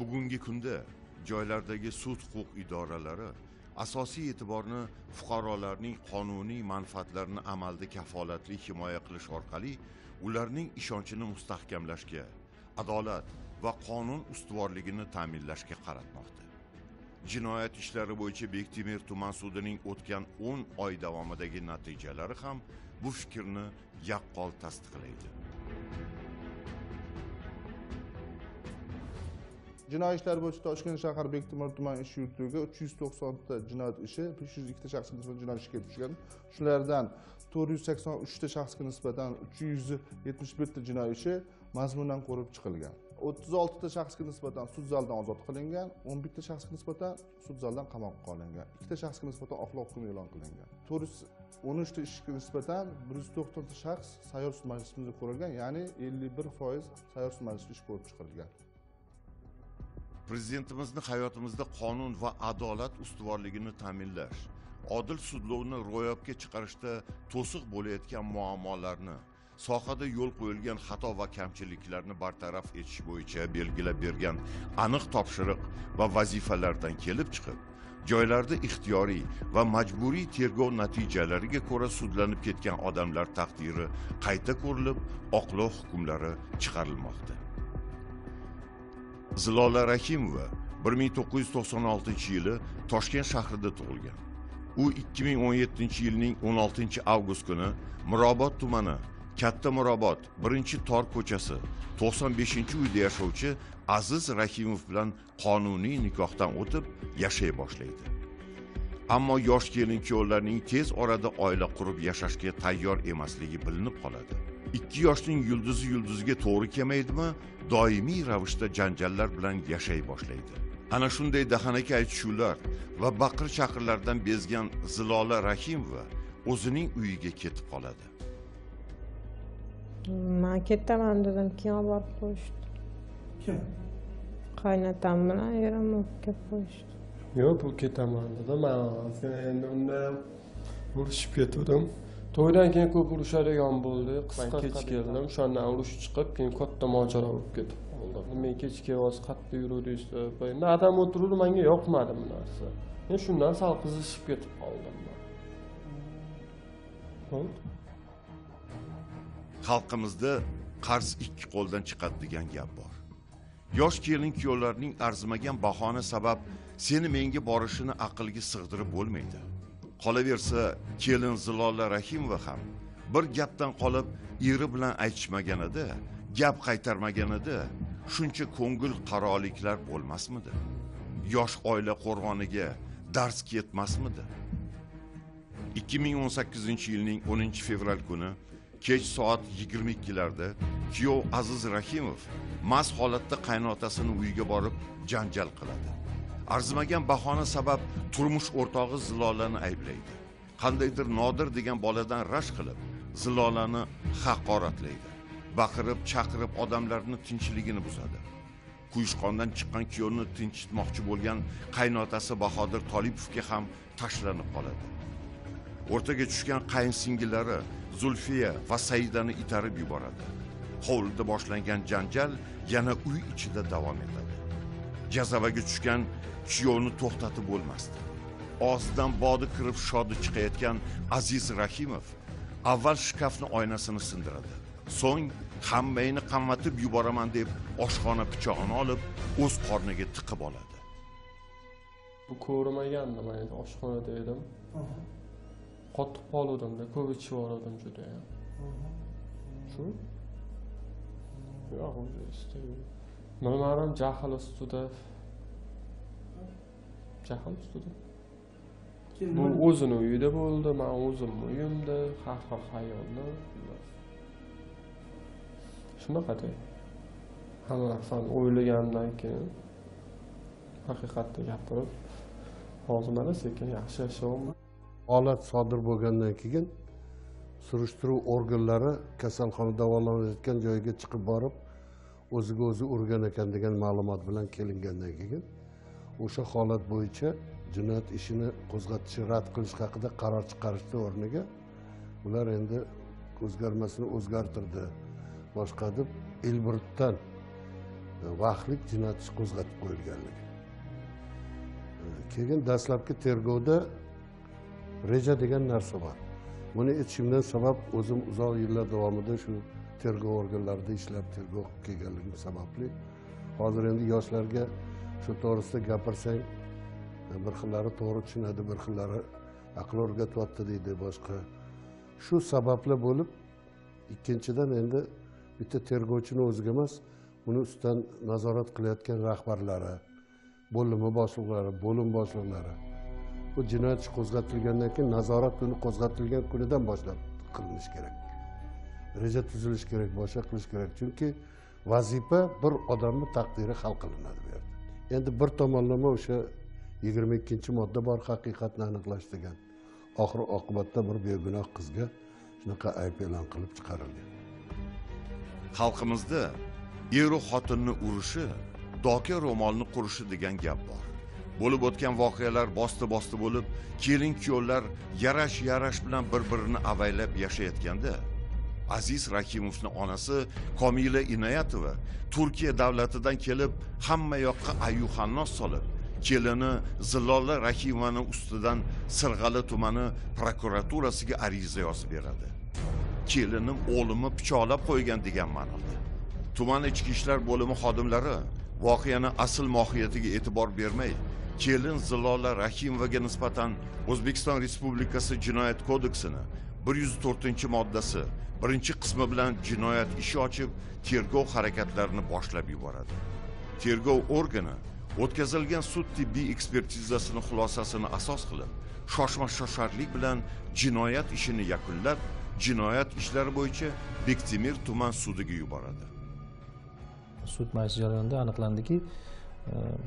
bugungi kunda joylardagi sud huquq idoralari asosiy e'tiborni fuqarolarning qonuniy manfaatlarini amalda kafolatli himoya qilish orqali ularning ishonchini mustahkamlashga adolat va qonun ustuvorligini ta'minlashga qaratmoqda. Jinoyat ishlari bo'yicha bektemir tuman sudining o'tgan 10 oy davomidagi natijalari ham bu fikrni yaqqol tasdiqlaydi. Jinoiy ishlar bo'yicha toshkent shahar bektemir tuman ish yurituviga uch yuz to'qsonta jinoyat ishi besh yuz ikkita shaxsga nisbatan jinoiy ish kelib tushgan. Shulardan to'rt yuz sakson uchta shaxsga nisbatan uch yuz yetmish bitta jinoiy ishi mazmunan ko'rib chiqilgan. O'ttiz oltita shaxsga nisbatan sud zalidan ozod qilingan o'n bitta shaxsga nisbatan sud zalidan qamoqqa olingan ikkita shaxsga nisbatan oqlov hukmi e'lon qilingan. to'rt yuz o'n uchta ishga nisbatan bir yuz to'qsonta shaxs sayyor sud majlisimizda ko'rilgan ya'ni ellik bir foiz sayyor sud majlisida ish ko'rib chiqilgan. Prezidentimizni hayotimizda qonun va adolat ustuvorligini ta'minlash odil sudlovni ro'yobga chiqarishda to'siq bo'layotgan muammolarni sohada yo'l qo'yilgan xato va kamchiliklarni bartaraf etish bo'yicha belgilab bergan aniq topshiriq va vazifalardan kelib chiqib joylarda ixtiyoriy va majburiy tergov natijalariga ko'ra sudlanib ketgan odamlar taqdiri qayta ko'rilib oqlov hukmlari chiqarilmoqda. Zilola rahimova 1996 yili toshkent shahrida tug'ilgan. U 2017 yilning 16 avgust kuni mirobod tumani katta mirobod birinchi tor ko'chasi 95 uyda yashovchi aziz rahimov bilan qonuniy nikohdan o'tib yashay boshlaydi. Ammo yosh kelin kuyovlarning tez orada oila qurib yashashga tayyor emasligi bilinib qoladi. Ikki yoshning yulduzi yulduziga to'g'ri kelmaydimi doimiy ravishda janjallar bilan yashay boshlaydi. Ana shunday dahanaka aytishuvlar va baqir chaqirlardan bezgan zilola rahimova o'zining uyiga ketib qoladi. Man ketaman dedim keyin olib borib qo'yishdi? Kim? Qaynotam bilan erim olib kelib qo'yishdi. Yo'q bu ketaman dedi man endi unda urushib ketuvdim to'ydan keyin ko'p urushadigan bo'ldi. Qisqa kech keldim. O'shandan urush chiqib keyin katta mojaro bo'lib ketib qoldi men kechga hozir qattiq yuruvdingiz deb endi adam o'tiruvdi manga yoqmadi bu narsa. Men shundan sal qizishib ketib qoldim xalqimizda qarz ikki qo'ldan chiqadi degan gap bor. Yosh kelin kuyovlarning arzimagan bahona sabab seni menga borishini aqlga sig'dirib bo'lmaydi qolaversa kelin zilola rahimova ham bir gapdan qolib eri bilan aytishmaganida gap qaytarmaganida shuncha ko'ngil qaroliklar bo'lmasmidi? Yosh oila qo'rg'oniga dars ketmasmidi? 2018 yilning 10 fevral kuni kech soat 22 larda kuyov aziz rahimov mast holatda qaynotasini uyiga borib janjal qiladi. Arzimagan bahona sabab turmush o'rtog'i zilolani ayblaydi. Qandaydir nodir degan boladan rashk qilib zilolani haqoratlaydi. Baqirib chaqirib odamlarni tinchligini buzadi. Quyushqondan chiqqan kuyovni tinchitmoqchi bo'lgan qaynotasi bahodir tolipovga ham tashlanib qoladi. O'rtaga tushgan qaynsingillari zulfiya va saidani itarib yuboradi. Hovlida boshlangan janjal yana uy ichida davom etadi. Jazavaga tushgan kuyovni to'xtatib bo'lmasdi. Og'zidan bodi kirib shodi chiqayotgan aziz rahimov avval shkafni oynasini sindiradi. So'ng hammangni qammatib yuboraman deb oshxona pichog'ini olib o'z qorniga tiqib oladi. Bu ko'rmagandim man endi oshxonada edim qotib qoluvdimda ko'p ichib yuboruvdim judayam shu? Yo'q уже bilmadim jahl ustida jahl ustida. Bu o'zini uyida bo'ldi man o'zimni uyimda har xil xayollar shunaqada hamma narsani o'ylagandan keyin haqiqatni gapirib hozir mana sekin yaxshi yashayapman. Holat sodir bo'lgandan keyin surishtiruv organlari kasalxona davolanayotgan joyga chiqib borib o'ziga o'zi urgan ekan degan ma'lumot bilan kelingandan keyin o'sha holat bo'yicha jinoyat ishini qo'zg'atishni rad qilish haqida qaror chiqarishni o'rniga ular endi o'zgarmasini o'zgartirdi. Boshqa deb ilburtdan e, vaqtlik jinoyat ishi qo'zg'atib qo'yilganligi. E, keyin dastlabki tergovda reja degan narsa bor. Buni aytishimdan sabab o'zim uzoq yillar davomida shu tergov organlarida ishlab tergov qilib kelganligim sababli. Hozir endi yoshlarga shu to'g'risida gapirsang bir xillari to'g'ri tushunadi bir xillari aql o'rgatyapti deydi boshqa. Shu sababli bo'lib ikkinchidan endi bitta tergovchini o'ziga emas uni ustidan nazorat qilayotgan rahbarlari bo'limi boshliqlari bo'lim boshliqlari. Bu jinoyat ishi qo'zg'atilgandan keyin nazorat uni qo'zg'atilgan kunidan boshlab qilinishi kerak. Reja tuzilishi kerak boshqa qilish kerak. Chunki vazifa bir odamni taqdiri hal qilinadi bu yerda. Endi bir tomonlama o'sha yigirma ikkinchi modda bor haqiqatni aniqlash degan. Oxir oqibatda bir begunoh qizga shunaqa ayb e'lon qilib chiqarilgan. Xalqimizda eru xotinni urishi doka ro'molni qurishi degan gap bor. Bo'lib o'tgan voqealar bosti bosti bo'lib kelin kuyovlar yarash yarash bilan bir birini avaylab yashayotganda aziz rakimovni onasi komila inoyatova turkiya davlatidan kelib hamma yoqqa ayyuhannos solib kelini zilola rahimovani ustidan sirg'ali tumani prokuraturasiga ariza yozib beradi. Kelinim o'g'limni pichoqlab qo'ygan degan ma'noda. Tuman ichki ishlar bo'limi xodimlari voqeani asl mohiyatiga e'tibor bermay kelin zilola rahimovaga nisbatan o'zbekiston respublikasi jinoyat kodeksini bir yuz to'rtinchi moddasi birinchi qismi bilan jinoyat ishi ochib tergov harakatlarini boshlab yuboradi. Tergov organi o'tkazilgan sud tibbiy ekspertizasini xulosasini asos qilib shoshma shosharlik bilan jinoyat ishini yakunlab jinoyat ishlari bo'yicha bektemir tuman sudiga yuboradi. Sud majlisi jarayonida aniqlandiki e,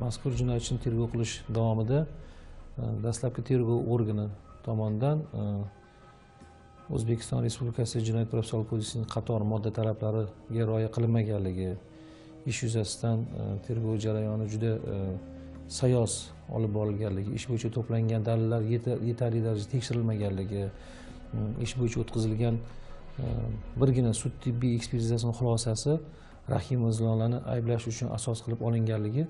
mazkur jinoyat ishini tergov qilish davomida e, dastlabki tergov organi tomonidan e, o'zbekiston respublikasi jinoyat protsessual kodeksining qator modda talablariga rioya qilinmaganligi ish yuzasidan e, tergov jarayoni juda e, sayoz olib borilganligi ish bo'yicha to'plangan dalillar yetarli darajada tekshirilmaganligi ish bo'yicha o'tkazilgan e, birgina sud tibbiy ekspertizasini xulosasi rahim zilolani ayblash uchun asos qilib olinganligi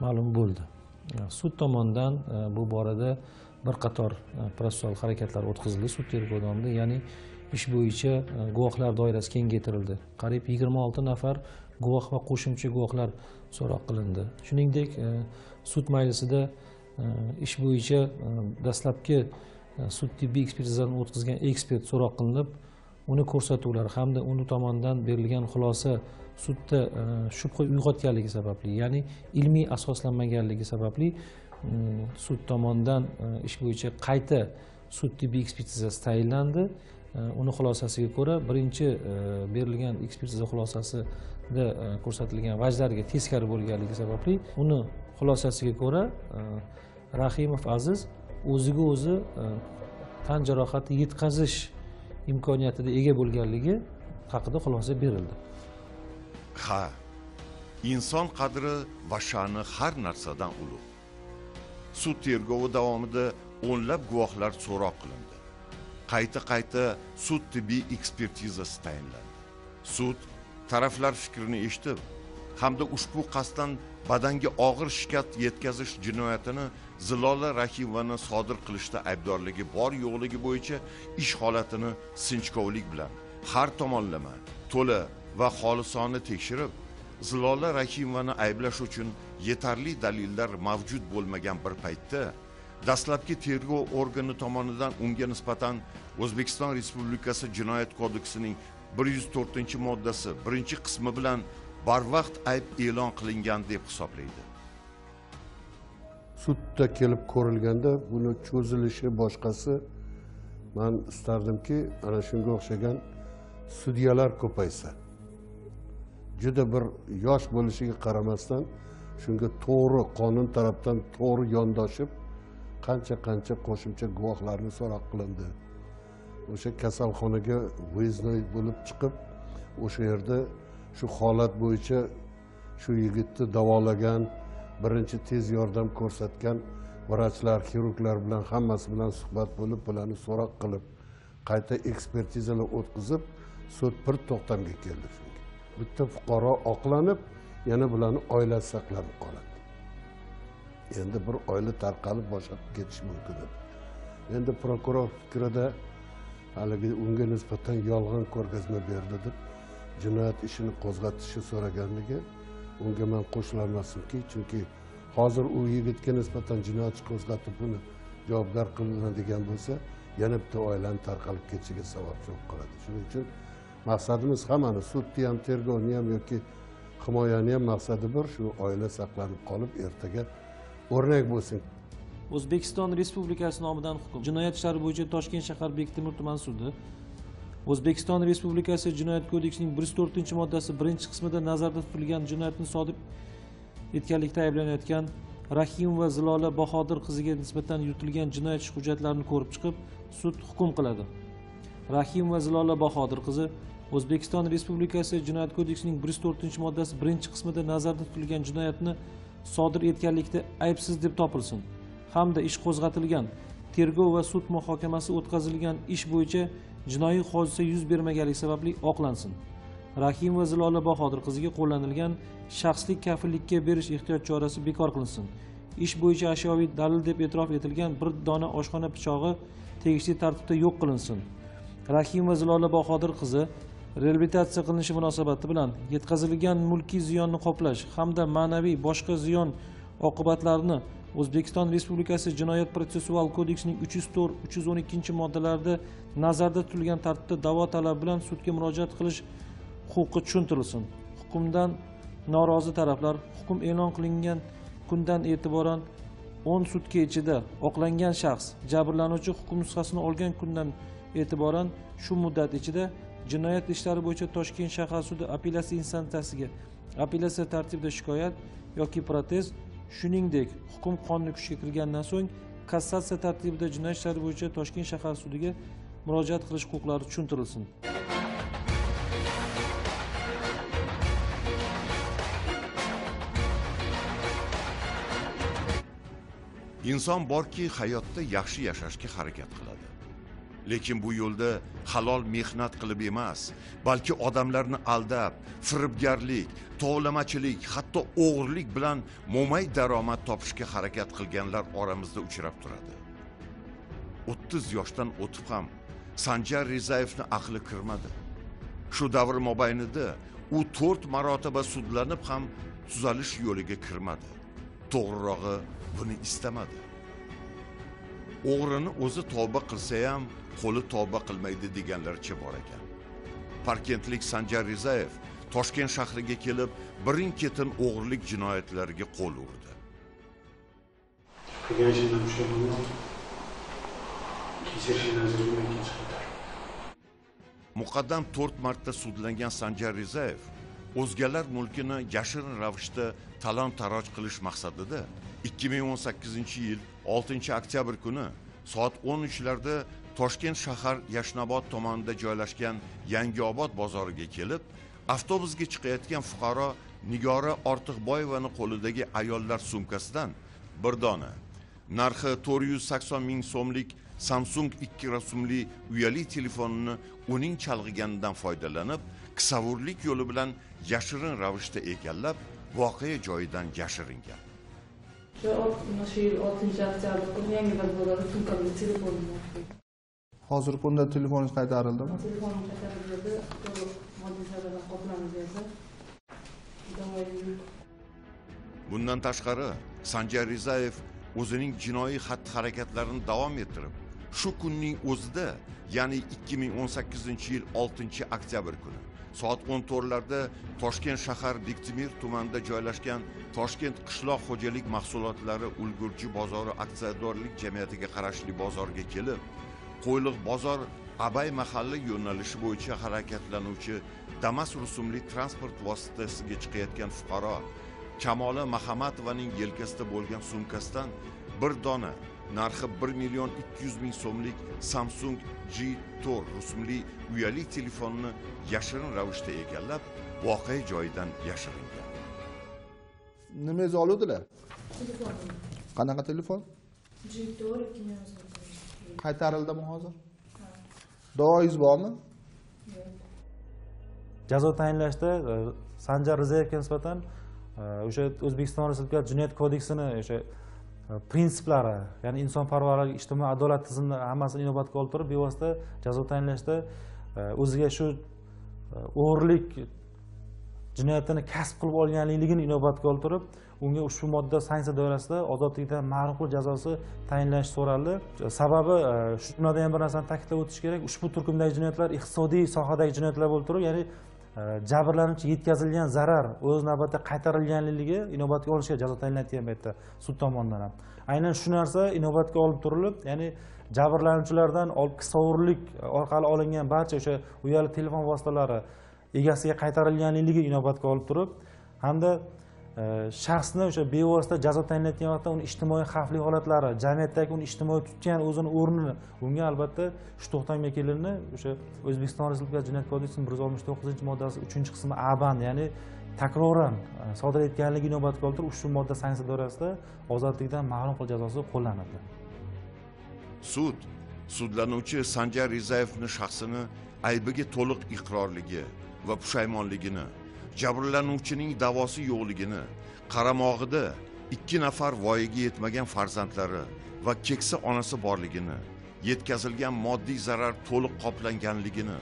ma'lum bo'ldi. Sud tomonidan bu borada bir qator e, protsessual harakatlar o'tkazildi sud tergovi davomida ya'ni ish bo'yicha e, guvohlar doirasi kengaytirildi. Qariyb yigirma olti nafar guvoh va qo'shimcha guvohlar so'roq qilindi. Shuningdek e, sud majlisida ish bo'yicha dastlabki sud tibbiy ekspertizasini o'tkazgan ekspert so'roq qilinib uni ko'rsatuvlari hamda uni tomonidan berilgan xulosa sudda shubha uyg'otganligi sababli ya'ni ilmiy asoslanmaganligi sababli sud tomonidan э, ish bo'yicha qayta sud tibbiy ekspertizasi tayinlandi. Э, uni xulosasiga ko'ra birinchi э, berilgan ekspertiza xulosasida ko'rsatilgan vajlarga teskari bo'lganligi sababli uni xulosasiga ko'ra rahimov aziz o'ziga o'zi e, tan jarohati yetkazish imkoniyatiga ega bo'lganligi haqida xulosa berildi. Ha inson qadri va sha'ni har narsadan ulug' sud tergovi davomida o'nlab guvohlar so'roq qilindi. Qayta qayta sud tibbiy ekspertizasi tayinlandi. Sud taraflar fikrini eshitib hamda ushbu qasddan badanga og'ir shikast yetkazish jinoyatini zilola rahimovani sodir qilishda aybdorligi bor yo'qligi bo'yicha ish holatini sinchkovlik bilan har tomonlama to'la va xolisona tekshirib zilola rahimovani ayblash uchun yetarli dalillar mavjud bo'lmagan bir paytda dastlabki tergov organi tomonidan unga nisbatan o'zbekiston respublikasi jinoyat kodeksining bir yuz to'rtinchi moddasi birinchi qismi bilan barvaqt ayb e'lon qilingan deb hisoblaydi. Sudda kelib ko'rilganda buni cho'zilishi boshqasi man istardimki ana shunga o'xshagan sudyalar ko'paysa. Juda bir yosh bo'lishiga qaramasdan shunga to'g'ri qonun tarafdan to'g'ri yondoshib qancha qancha qo'shimcha guvohlarni so'roq qilindi. O'sha kasalxonaga выездной bo'lib chiqib o'sha yerda shu holat bo'yicha shu yigitni davolagan birinchi tez yordam ko'rsatgan vrachlar xirurglar bilan hammasi bilan suhbat bo'lib bularni so'roq qilib qayta ekspertizalar o'tkazib sud bir to'xtamga keldi. Bitta fuqaro oqlanib yana bularni oilasi saqlanib qoladi. Endi bir oila tarqalib boshqa ketishi mumkin edi. Endi prokuror fikrida haligi unga nisbatan yolg'on ko'rgazma berdi deb jinoyat ishini qo'zg'atishni so'raganligi unga man qo'shilolmasdimki chunki hozir u yigitga nisbatan jinoyat ish qo'zg'atib uni javobgar qilinadigan bo'lsa yana bitta oilani tarqalib ketishiga sababchi bo'lib qoladi. Shuning uchun maqsadimiz hammani sudni ham tergovni ham yoki himoyani ham maqsadi bir shu oila saqlanib qolib ertaga o'rnak bo'lsin. O'zbekiston respublikasi nomidan hukm. Jinoyat ishlari bo'yicha toshkent shahar bektemir tuman sudi. O'zbekiston respublikasi jinoyat kodeksining bir yuz to'rtinchi moddasi birinchi qismida nazarda tutilgan jinoyatni sodir etganlikda ayblanayotgan rahim va zilola bahodir qiziga nisbatan yuritilgan jinoyat ishi hujjatlarini ko'rib chiqib sud hukm qiladi. Rahim va zilola bahodir qizi o'zbekiston respublikasi jinoyat kodeksining bir yuz to'rtinchi moddasi birinchi qismida nazarda tutilgan jinoyatni sodir etganlikda aybsiz deb topilsin. Hamda ish qo'zg'atilgan tergov va sud muhokamasi o'tkazilgan ish bo'yicha jinoiy hodisa yuz bermaganligi sababli oqlansin. Rahim va zilola bahodir qiziga qo'llanilgan shaxslik kafillikka berish ehtiyot chorasi bekor qilinsin. Ish bo'yicha ashyoviy dalil deb e'tirof etilgan bir dona oshxona pichog'i tegishli tartibda yo'q qilinsin. Rahim zilola bahodir qizi reabilitatsiya qilinishi munosabati bilan yetkazilgan mulkiy ziyonni qoplash hamda ma'naviy boshqa ziyon oqibatlarini o'zbekiston respublikasi jinoyat protsessual kodeksining uch yuz to'rt uch yuz o'n ikkinchi moddalarida nazarda tutilgan tartibda da'vo talabi bilan sudga murojaat qilish huquqi tushuntirilsin. Hukmdan norozi taraflar hukm e'lon qilingan kundan e'tiboran o'n sutka ichida oqlangan shaxs jabrlanuvchi hukm nusxasini olgan kundan e'tiboran shu muddat ichida jinoyat ishlari bo'yicha toshkent shahar sudi apellyatsiya instansiyasiga apellyatsiya tartibida shikoyat yoki protest shuningdek hukm qonuniy kuchga kirgandan so'ng kassatsiya tartibida jinoyat ishlari bo'yicha toshkent shahar sudiga murojaat qilish huquqlari tushuntirilsin. Inson borki hayotda yaxshi yashashga harakat qiladi. Lekin bu yo'lda halol mehnat qilib emas balki odamlarni aldab firibgarlik tovlamachilik hatto o'g'irlik bilan mo'may daromad topishga harakat qilganlar oramizda uchrab turadi. O'ttiz yoshdan o'tib ham sanjar rizayevni aqli kirmadi. Shu davr mobaynida u to'rt marotaba sudlanib ham tuzalish yo'liga kirmadi. To'g'rirog'i buni istamadi. O'g'rini o'zi tavba qilsa ham qo'li tavba qilmaydi deganlarcha bor ekan? Parkentlik sanjar rizayev toshkent shahriga kelib birin ketin o'g'irlik jinoyatlariga qo'l urdi. Qilgan muqaddam to'rt marta sudlangan sanjar rizayev o'zgalar mulkini yashirin ravishda talon taroj qilish maqsadida 2018 yil 6 oktyabr kuni soat 13 larda toshkent shahar yashnobod tomonida joylashgan yangiobod bozoriga kelib avtobusga chiqayotgan fuqaro nigora ortiqboyevani qo'lidagi ayollar sumkasidan bir dona narxi 480 ming so'mlik samsung 2 rasmli uyali telefonini uning chalg'iganidan foydalanib kisavurlik yo'li bilan yashirin ravishda egallab voqea joyidan yashiringan. Shu yil oltinchi oktyabr kuni yangi bir sumkamda telefonim hozirgi kunda telefoningiz qaytarildimi Telefonim to'liq moddiy zarar qoplanib bundan tashqari sanjar rizayev o'zining jinoiy xatti harakatlarini davom ettirib shu kunning o'zida ya'ni 2018 yil 6 oktyabr kuni soat 14larda toshkent shahar bektemir tumanida joylashgan toshkent qishloq xo'jalik mahsulotlari ulgurji bozori aksiyadorlik jamiyatiga qarashli bozorga kelib qo'yliq bozor abay mahalla yo'nalishi bo'yicha harakatlanuvchi damas rusumli transport vositasiga chiqayotgan fuqaro kamola mahamatovaning yelkasida bo'lgan sumkasidan bir dona narxi 1 million 200 ming so'mlik samsung g to'rt rusumli uyali telefonni yashirin ravishda egallab voqea joyidan yashiringan. Nimangizni oluvdilar? Qanaqa telefon? G4 2018. qaytarildimi hozir? Davoyingiz bormi? Jazo tayinlashda e, sanjar rizayevga nisbatan o'sha o'zbekiston respublikasi jinoyat kodeksini o'sha e, prinsiplari ya'ni insonparvarlik ijtimoiy adolat tizimini hammasini inobatga olib turib bevosita jazo tayinlashda e, o'ziga shu e, o'g'irlik jinoyatini kasb qilib olganligini inobatga olib unga ushbu modda sanksiya doirasida ozodlikdan mahrum qilish jazosi tayinlanishi so'raldi. Sababi e, shu jumladan ham bir narsani ta'kidlab o'tish kerak ushbu turkumdagi jinoyatlar iqtisodiy sohadagi jinoyatlar bo'lib turib ya'ni Э, jabrlanuvchi yetkazilgan zarar o'z navbatida qaytarilganligi inobatga olishga jazo tayinlanayotgan paytda sud tomonidan ham. Aynan shu narsa inobatga olib turilib ya'ni jabrlanuvchilardan sovrinlik orqali olingan barcha o'sha uyali telefon vositalari egasiga qaytarilganligi inobatga olib turib hamda Э, shaxsni o'sha bevosita jazo tayinlayotgan vaqtda uni ijtimoiy xavfli holatlari jamiyatdagi uni ijtimoiy tutgan o'zini o'rnini bunga albatta shu to'xtamga kelindi o'sha o'zbekiston respublikasi jinoyat kodeksining bir yuz oltmish to'qqizinchi moddasi uchinchi qismi a band ya'ni takroran e, sodir etganligi inobatga olib turib ushbu modda sanksiya doirasida ozodlikdan mahrum qilish jazosi qo'llanildi. Sud sudlanuvchi sanjar rizayevni shaxsini aybiga to'liq iqrorligi va pushaymonligini jabrlanuvchining davosi yo'qligini qaramog'ida ikki nafar voyaga yetmagan farzandlari va keksa onasi borligini yetkazilgan moddiy zarar to'liq qoplanganligini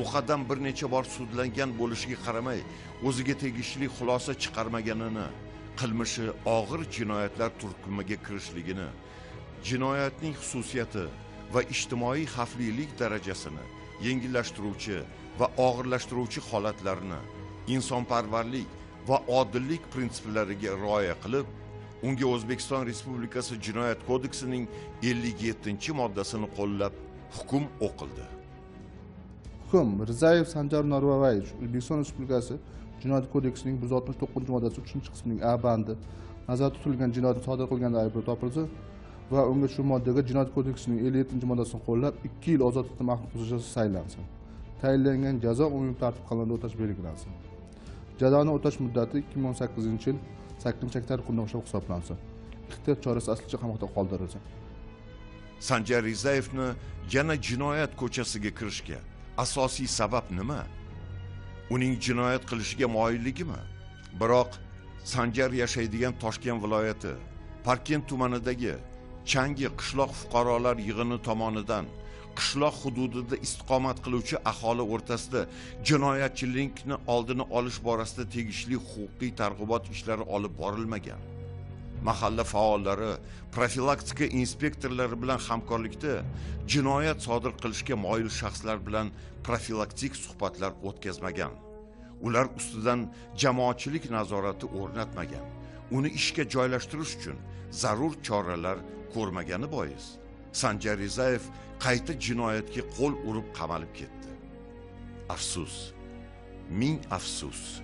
muqaddam bir necha bor sudlangan bo'lishiga qaramay o'ziga tegishli xulosa chiqarmaganini qilmishi og'ir jinoyatlar turkumiga kirishligini jinoyatning xususiyati va ijtimoiy xavflilik darajasini yengillashtiruvchi va og'irlashtiruvchi holatlarni insonparvarlik va odillik prinsiplariga rioya qilib unga o'zbekiston respublikasi jinoyat kodeksining ellik yettinchi moddasini qo'llab hukm o'qildi. Hukm rizayev sanjar norboyevich o'zbekiston respublikasi jinoyat kodeksining bir yuz oltmish to'qqizinchi moddasi uchinchi qismining a bandi. Nazarda tutilgan jinoyatni sodir qilganda aybdor topilsa va unga shu moddaga jinoyat kodeksining ellik yettinchi moddasini qo'llab ikki yil ozodlikdan mahrum qilish jazosi saylansin. Tayinlangan jazo umumiy tartib qonunida o'tash belgilansin. Jazoni o'tash muddati ikki ming o'n sakkizinchi yil sakkizinchi oktyabr kuniga o'xshab hisoblansin. Ehtiyot chorasi aslicha qamoqda qoldirilsin sanjar rizayevni yana jinoyat ko'chasiga kirishga asosiy sabab nima? Uning jinoyat qilishga moyilligimi? Biroq sanjar yashaydigan toshkent viloyati parkent tumanidagi changi qishloq fuqarolar yig'ini tomonidan qishloq hududida istiqomat qiluvchi aholi o'rtasida jinoyatchilikni oldini olish borasida tegishli huquqiy targ'ibot ishlari olib borilmagan. Mahalla faollari profilaktika inspektorlari bilan hamkorlikda jinoyat sodir qilishga moyil shaxslar bilan profilaktik suhbatlar o'tkazmagan. Ular ustidan jamoatchilik nazorati o'rnatmagan. Uni ishga joylashtirish uchun zarur choralar ko'rmagani bois sanjar rizayev qayta jinoyatga qo'l urib qamalib ketdi. Afsus ming afsus.